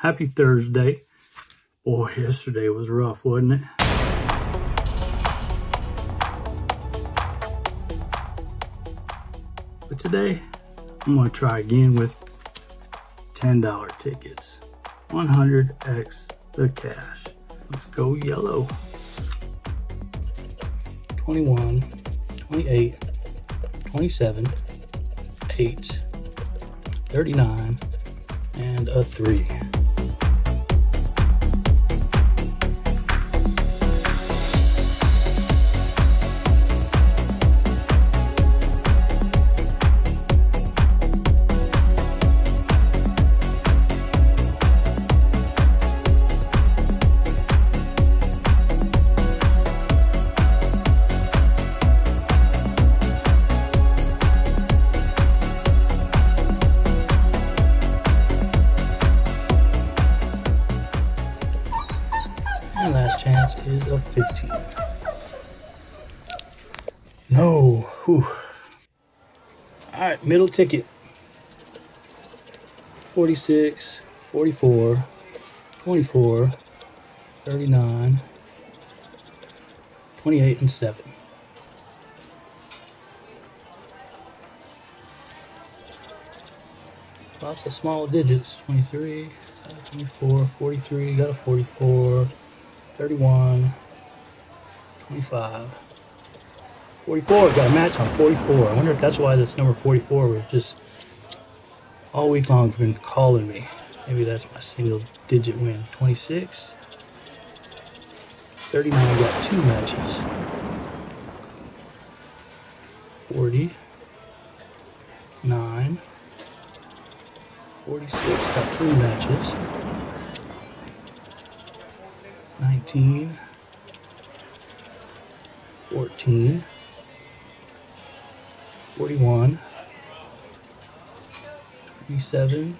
Happy Thursday. Boy, yesterday was rough, wasn't it? But today, I'm going to try again with $10 tickets. 100x the cash. Let's go yellow. 21, 28, 27, 8, 39, and a 3. Is a 15. No. Whew. All right, middle ticket. 46, 44, 24, 39, 28, and 7. Lots of small digits. 23, uh, 24, 43, got a 44, 31, 25, 44. Got a match on 44. I wonder if that's why this number 44 was just all week long been calling me. Maybe that's my single digit win. 26, 39. Got two matches. 40, 9, 46. Got three matches. 19, 14, 41, 27,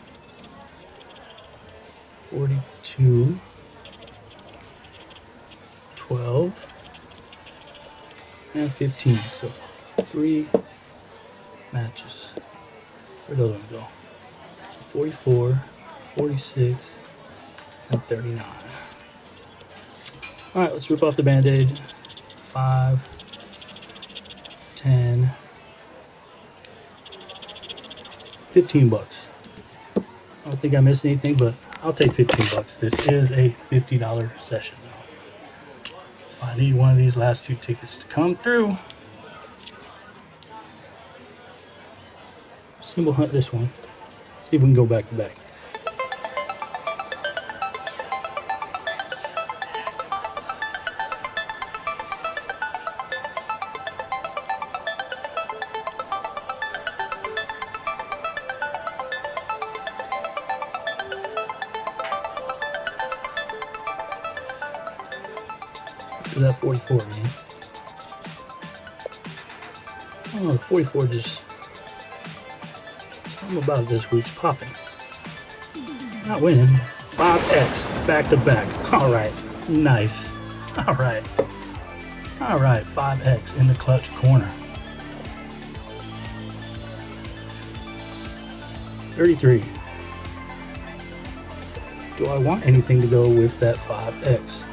42, 12, and 15. So three matches. Where'd those go? 44, 46, and 39. All right, let's rip off the band-aid. Five, ten, fifteen bucks. I don't think I missed anything, but I'll take 15 bucks. This is a $50 session. I need one of these last two tickets to come through. We'll hunt this one. See if we can go back to back. That 44, man. Oh, the 44 just. Something about this week's popping. Not winning. 5X back to back. All right. Nice. All right. All right. 5X in the clutch corner. 33. Do I want anything to go with that 5X?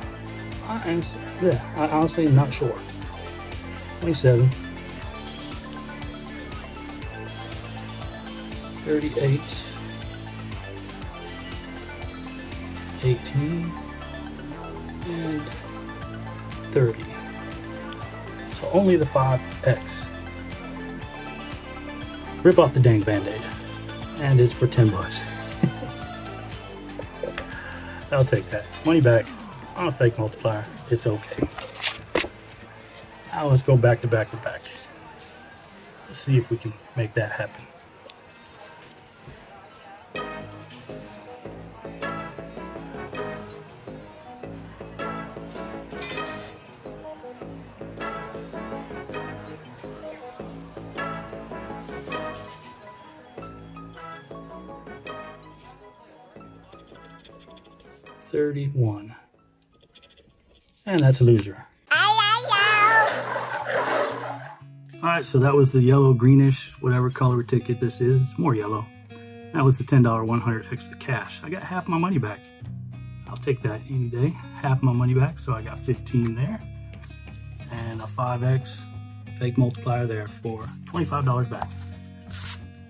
I yeah, I honestly not sure. 27. 38. 18. And 30. So only the 5X. Rip off the dang band-aid. And it's for 10 bucks. I'll take that. Money back on a fake multiplier. It's okay. Now let's go back to back to back. Let's see if we can make that happen. Thirty-one. And that's a loser. All right, so that was the yellow, greenish, whatever color ticket this is. More yellow. That was the $10 100x the cash. I got half my money back. I'll take that any day. Half my money back, so I got 15 there. And a 5x fake multiplier there for $25 back.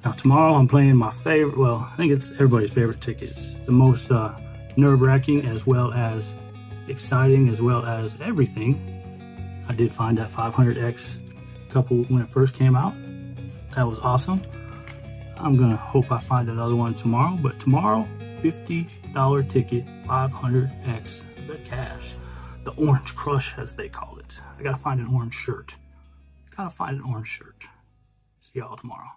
Now tomorrow I'm playing my favorite, well, I think it's everybody's favorite tickets. The most uh, nerve-wracking as well as exciting as well as everything. I did find that 500X couple when it first came out. That was awesome. I'm gonna hope I find another one tomorrow, but tomorrow, $50 ticket, 500X, the cash. The orange crush as they call it. I gotta find an orange shirt. Gotta find an orange shirt. See y'all tomorrow.